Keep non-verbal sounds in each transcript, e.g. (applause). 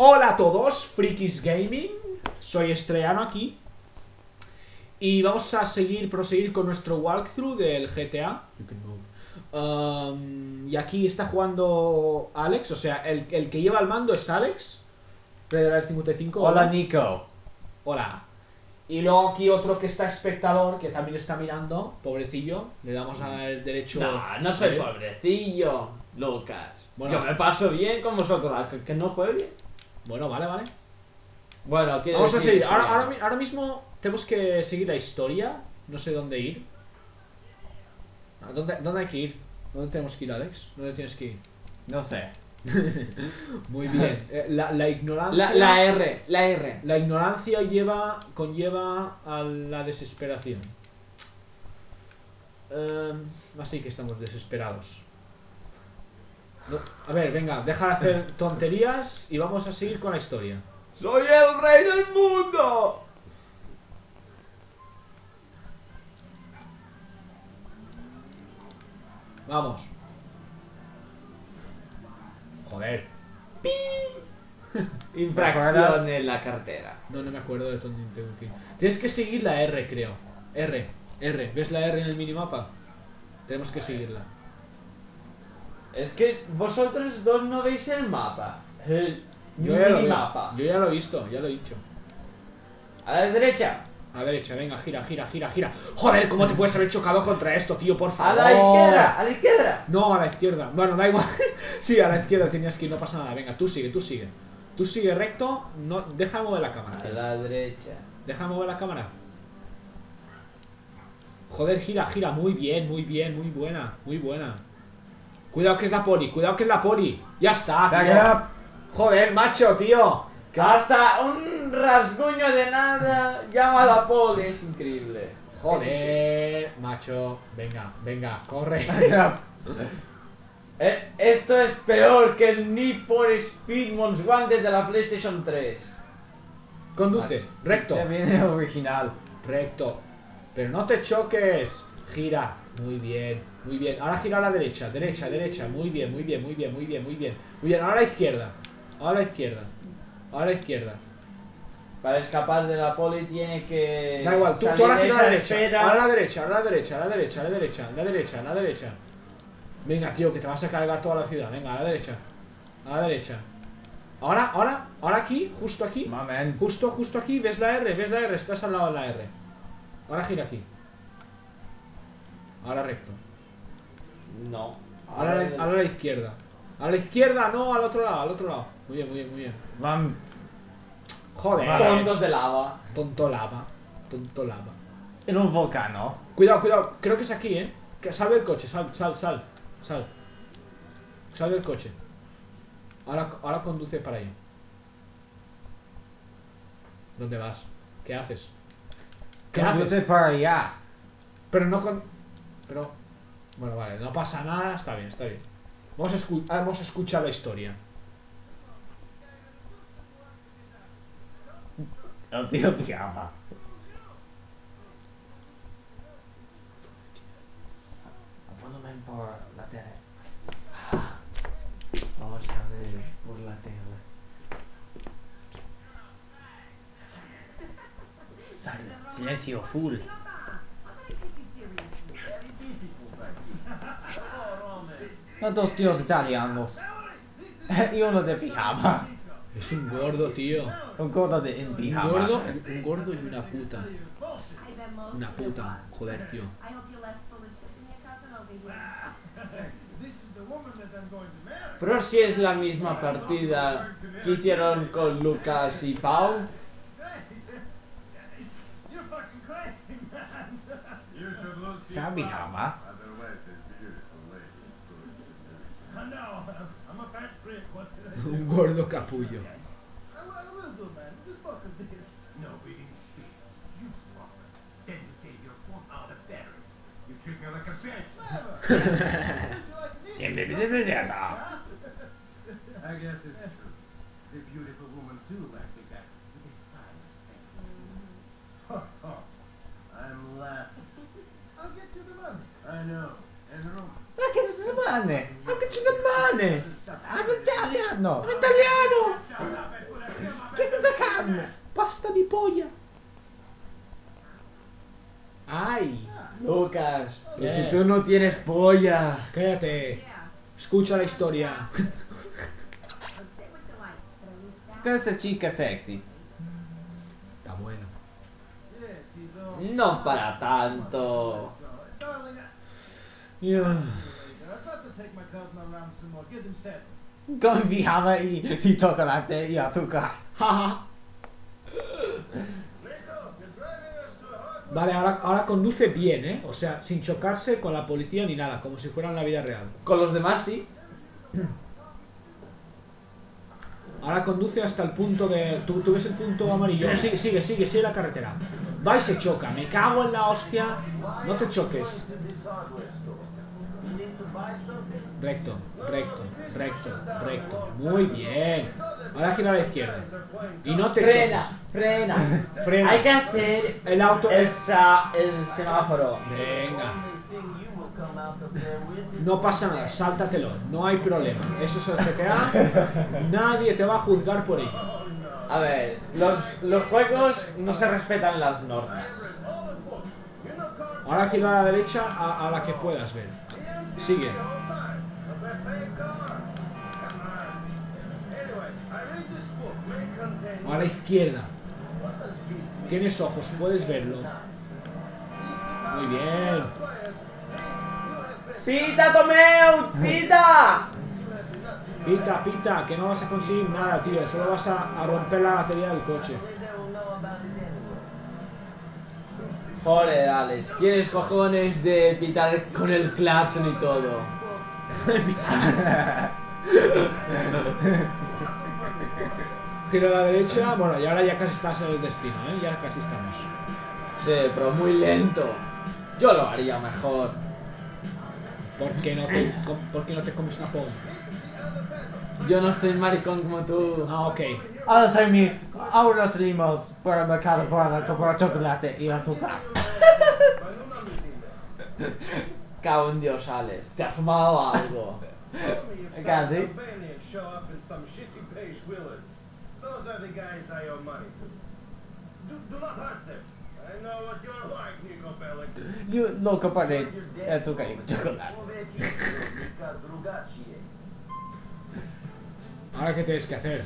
Hola a todos, Frikis Gaming. Soy Estrellano aquí. Y vamos a seguir, proseguir con nuestro walkthrough del GTA. Um, y aquí está jugando Alex, o sea, el, el que lleva el mando es Alex. Red 55. Hola Nico. Hola. Y luego aquí otro que está espectador, que también está mirando, pobrecillo. Le damos el derecho. No, no soy pobrecillo, Lucas. Bueno. Yo me paso bien con vosotros, que, no juegue. Bueno, vale, vale. Bueno, Vamos a seguir. que Ahora, ahora, mismo tenemos que seguir la historia. No sé dónde ir. ¿A ¿Dónde, ¿Dónde hay que ir? ¿Dónde tenemos que ir, Alex? ¿Dónde tienes que ir? No sé. (laughs) Muy bien. Eh, La, la ignorancia. La, la R, la R. la ignorancia lleva, conlleva a la desesperación. Em, así que estamos desesperados. A ver, venga, deja de hacer tonterías y vamos a seguir con la historia. ¡Soy el rey del mundo! Vamos. Joder. (laughs) Infracción en la cartera. No, no me acuerdo de dónde tengo que ir. Tienes que seguir la R, creo. R, R. ¿Ves la R en el minimapa? Tenemos que seguirla. Es que vosotros dos no veis el mapa. El Yo ya, lo veo. minimapa. Yo ya lo he visto, ya lo he dicho. A la derecha. A la derecha, venga, gira, gira, gira, gira. Joder, ¿cómo te puedes haber chocado contra esto, tío? Por A favor. la izquierda, a la izquierda. No, a la izquierda. Bueno, da igual. (laughs) sí, a la izquierda tenías que ir, no pasa nada. Venga, tú sigue, tú sigue. Tú sigue recto. No, deja de mover la cámara. A la derecha. Deja de mover la cámara. Joder, gira, gira. Muy bien, muy bien, muy buena. Muy buena. Cuidado que es la poli, cuidado que es la poli. Ya está, tío. Joder, macho, tío. Que- Hasta un rasguño de nada llama a la poli, es increíble. Joder, macho. Venga, venga, corre. (laughs) Eh, esto es peor que el Need for Speed Most Wanted de la PlayStation 3. Conduce, recto. Ya viene original. Recto. Pero no te choques. Gira. Muy bien, muy bien. Ahora gira a la derecha, derecha, derecha. Muy bien, muy bien, muy bien, muy bien, muy bien. Muy bien, ahora a la izquierda. Ahora a la izquierda. Ahora a la izquierda. Para escapar de la poli tiene que. Da igual, tú, ahora gira a la derecha. esfera. Ahora a la derecha, ahora a la derecha, a la derecha, a la derecha, a la derecha, a la derecha. Venga, tío, que te vas a cargar toda la ciudad. Venga, a la derecha. A la derecha. Ahora, ahora, ahora aquí, justo aquí. My man. Justo, justo aquí, ves la R, ves la R, estás al lado de la R. Ahora gira aquí. Ahora recto. No. Ahora, a la- ahora a la izquierda. A la izquierda, no, al otro lado, al otro lado. Muy bien, muy bien, muy bien. Mam. Joder. Vale. Tontos de lava. Tonto lava. Tonto lava. En un volcán, ¿no? Cuidado, cuidado. Creo que es aquí, ¿eh? Que sal del coche, sal, sal, sal. Sal. Sal del coche. Ahora, ahora conduce para allá. ¿Dónde vas? ¿Qué haces? ¿Qué Conduce haces? para allá. Pero no con... Pero... Bueno, vale, no pasa nada, está bien, está bien. Vamos a, escu- vamos a escuchar la historia. El tío pijama. Volumen por la tele. Vamos a ver por la tele. Sal- Silencio full. No, dos tíos italianos. (laughs) y uno de pijama. Es un gordo, tío. Un gordo de en Un pijama. gordo, un gordo y una puta. Una puta, joder, tío. I hope you're less full of shit than your cousin over here. Pero si es la misma partida que hicieron con Lucas y Pau. Sea like a bitch. (laughs) I guess it's true. The beautiful woman do like settimane? Ma che ce ne mane? Stop I'm italiano. Italiano! Shut up and put ¡Basta mi polla! ¡Ay! Lucas, pero Eh. si tú no tienes polla. Cállate. Escucha la historia. Esa chica sexy. Está buena. No para tanto. Yeah. I've got to take my cousin around some more. Get him set. Con pijama y, y chocolate y azúcar. Jaja. Nico, you're driving us to a hard Vale, ahora, ahora conduce bien, ¿eh? O sea, sin chocarse con la policía ni nada, como si fuera en la vida real. Con los demás sí. (clears throat) Ahora conduce hasta el punto de... ¿Tú, tú ves el punto amarillo? (clears throat) Sigue, sigue, sigue, sigue la carretera. Va y se choca. Me cago en la hostia. No te choques. Recto, recto, recto, recto. Muy bien. Ahora gira a la izquierda. Y no te Frena, frena. choques. (laughs) Frena. Hay que hacer El auto... el, sa- el semáforo. Venga. No pasa nada, sáltatelo, no hay problema. Eso es el GTA, nadie te va a juzgar por ello. A ver, los, los juegos no se respetan las normas. Ahora gira a la derecha a, a la que puedas ver. Sigue. A la izquierda. Tienes ojos, puedes verlo. Muy bien. ¡Pita, Tomeu! ¡Pita! Pita, pita, que no vas a conseguir nada, tío. Solo vas a, a romper la batería del coche. Joder, Alex, tienes cojones de pitar con el claxon y todo. (laughs) Gira a la derecha. Bueno, y ahora ya casi estás en el destino, ¿eh? Ya casi estamos. Sí, pero muy lento. Yo lo haría mejor. ¿Por qué no te, por qué no te comes una polla? Yo no soy maricón como tú. Ah, ok. Ahora soy mi... Ahora salimos por el mercado para comprar chocolate y azúcar. (laughs) Cago en Dios, Alex. Te has fumado algo. Tell me if some Casi. Albanians show up in some shitty page Willard. Those are the guys I owe money to. Do, do not hurt them. I know what you're like, Nico Bellic. Yo lo compraré azúcar y chocolate. Ahora qué tienes que hacer.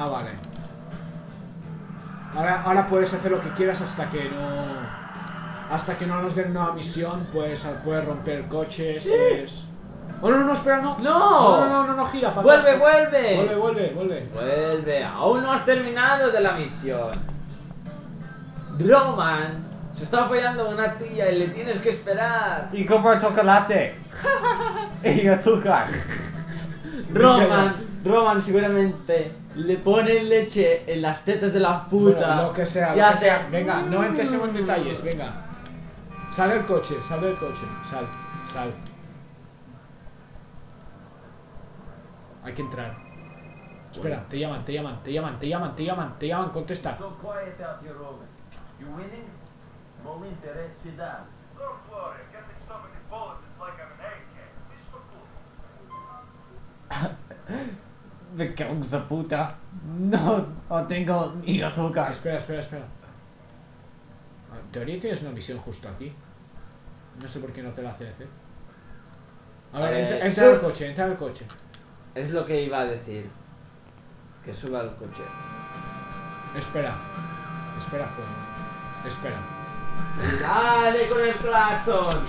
Ah, vale. Ahora, ahora puedes hacer lo que quieras hasta que no. Hasta que no nos den una misión, pues puedes romper coches, puedes. Oh, no, no, no, espera, no. ¡No! No, no, no, no, gira, para ¡Vuelve, atrás. vuelve! Vuelve, vuelve, vuelve. Vuelve, aún no has terminado de la misión. Roman se está apoyando a una tía y le tienes que esperar. Y comprar chocolate. (laughs) (laughs) y azúcar. Roman, (laughs) Roman seguramente le pone leche en las tetas de la puta. Bueno, lo que sea, lo que sea. Venga, no entremos en detalles, venga. Sal del coche, sal del coche. Sal, sal. Hay que entrar. Espera, te llaman, te llaman, te llaman, te llaman, te llaman, te llaman, contesta. So quiet out Me cago en esa puta. No, no tengo ni azúcar. Espera, espera, espera. Ah, En teoría tienes una misión justo aquí. No sé por qué no te la hace hacer. A ver, Eh, entra, al coche, entra al coche. Es lo que iba a decir. Que suba al coche. Espera. Espera fuera. Espera. ¡Dale con el claxon!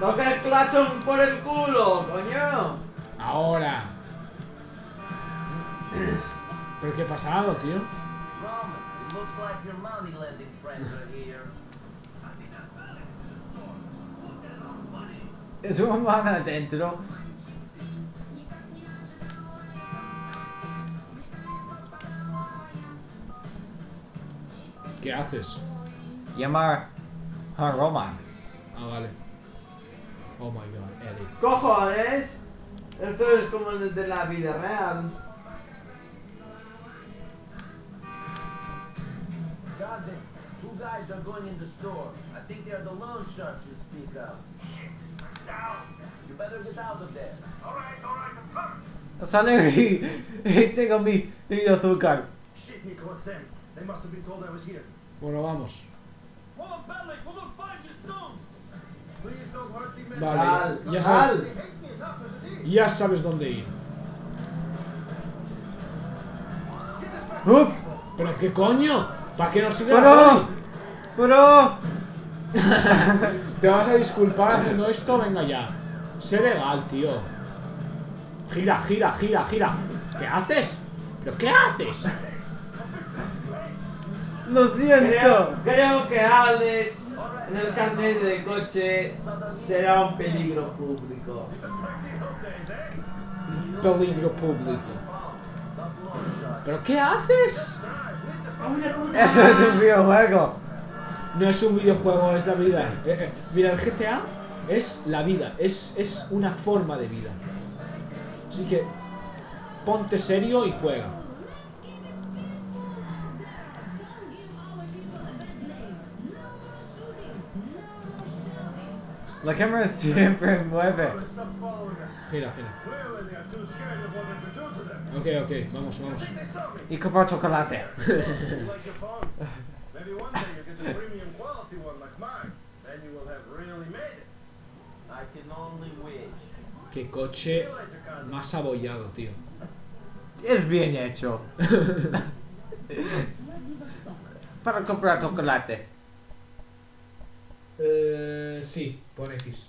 ¡Toca el claxon por el culo, coño! Ahora. ¿Pero qué ha pasado, tío? Roman, it looks like your money lending friends are here. Es un man adentro. ¿Qué haces? Llamar a Roman. Ah, vale. Oh my god, Eric. ¡Cojones! Esto es como el de la vida real. Guys are going in the store. I think they're the loan sharks you speak of. You better get out of there. Alright, alright, I'm coming. Sale y, y tengo mi, mi azúcar. Shit, Nico, it's them. They must have been told I was here. Bueno, vamos. Please don't hurt the men. Vale, Sal, ya sabes, ya dónde ir. Ups. ¿Pero qué coño? ¿Para qué nos sigue la Pero, (laughs) ¿Te vas a disculpar haciendo esto? Venga ya. Sé legal, tío. Gira, gira, gira, gira. ¿Qué haces? ¿Pero qué haces? lo Creo, siento. creo que Alex en el carnet de coche será un peligro público. Peligro público. ¿Pero qué haces? Esto es un videojuego. No es un videojuego, es la vida. Eh, eh, mira, el GTA es la vida, es, es una forma de vida. Así que ponte serio y juega. La cámara siempre mueve. Gira, gira. Ok, ok, vamos, vamos. Y comprar chocolate. (laughs) Qué coche más abollado, tío. Es bien hecho. (laughs) Para comprar chocolate. Eh, sí, pon X.